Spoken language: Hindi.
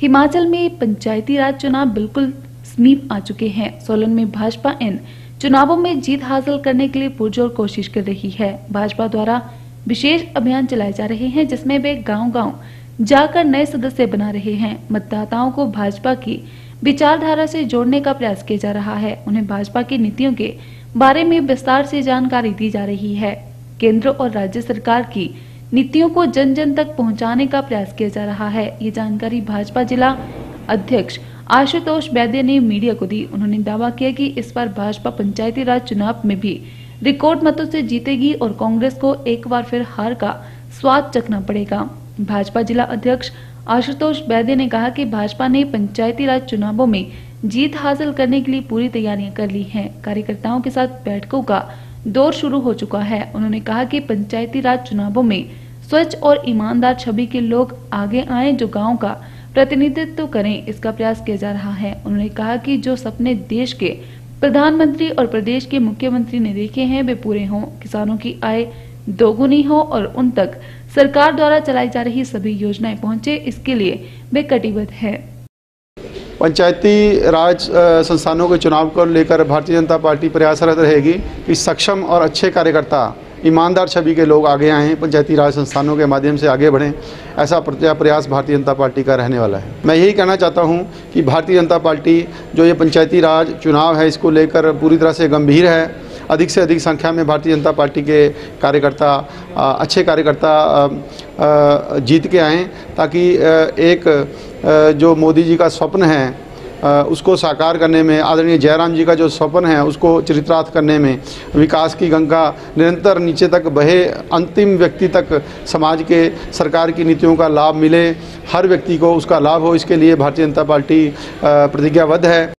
हिमाचल में पंचायती राज चुनाव बिल्कुल समीप आ चुके हैं। सोलन में भाजपा इन चुनावों में जीत हासिल करने के लिए पुरजोर कोशिश कर रही है। भाजपा द्वारा विशेष अभियान चलाए जा रहे हैं, जिसमें वे गांव-गांव जाकर नए सदस्य बना रहे हैं। मतदाताओं को भाजपा की विचारधारा से जोड़ने का प्रयास किया जा रहा है। उन्हें भाजपा की नीतियों के बारे में विस्तार से जानकारी दी जा रही है। केंद्र और राज्य सरकार की नीतियों को जन जन तक पहुँचाने का प्रयास किया जा रहा है। ये जानकारी भाजपा जिला अध्यक्ष आशुतोष वैद्य ने मीडिया को दी। उन्होंने दावा किया कि इस बार भाजपा पंचायती राज चुनाव में भी रिकॉर्ड मतों से जीतेगी और कांग्रेस को एक बार फिर हार का स्वाद चखना पड़ेगा। भाजपा जिला अध्यक्ष आशुतोष वैद्य ने कहा कि भाजपा ने पंचायती राज चुनावों में जीत हासिल करने के लिए पूरी तैयारियाँ कर ली हैं। कार्यकर्ताओं के साथ बैठकों का दौर शुरू हो चुका है। उन्होंने कहा कि पंचायती राज चुनावों में स्वच्छ और ईमानदार छवि के लोग आगे आए जो गाँव का प्रतिनिधित्व करें, इसका प्रयास किया जा रहा है। उन्होंने कहा कि जो सपने देश के प्रधानमंत्री और प्रदेश के मुख्यमंत्री ने देखे हैं, वे पूरे हों। किसानों की आय दोगुनी हो और उन तक सरकार द्वारा चलाई जा रही सभी योजनाएँ पहुँचे, इसके लिए वे कटिबद्ध है। पंचायती राज संस्थानों के चुनाव को लेकर भारतीय जनता पार्टी प्रयासरत रहेगी कि सक्षम और अच्छे कार्यकर्ता, ईमानदार छवि के लोग आगे आए, पंचायती राज संस्थानों के माध्यम से आगे बढ़ें। ऐसा प्रयास भारतीय जनता पार्टी का रहने वाला है। मैं यही कहना चाहता हूँ कि भारतीय जनता पार्टी जो ये पंचायती राज चुनाव है, इसको लेकर पूरी तरह से गंभीर है। अधिक से अधिक संख्या में भारतीय जनता पार्टी के कार्यकर्ता अच्छे कार्यकर्ता जीत के आएँ ताकि एक जो मोदी जी का स्वप्न है उसको साकार करने में, आदरणीय जयराम जी का जो स्वप्न है, उसको चरित्रार्थ करने में, विकास की गंगा निरंतर नीचे तक बहे, अंतिम व्यक्ति तक समाज के सरकार की नीतियों का लाभ मिले, हर व्यक्ति को उसका लाभ हो, इसके लिए भारतीय जनता पार्टी प्रतिज्ञाबद्ध है।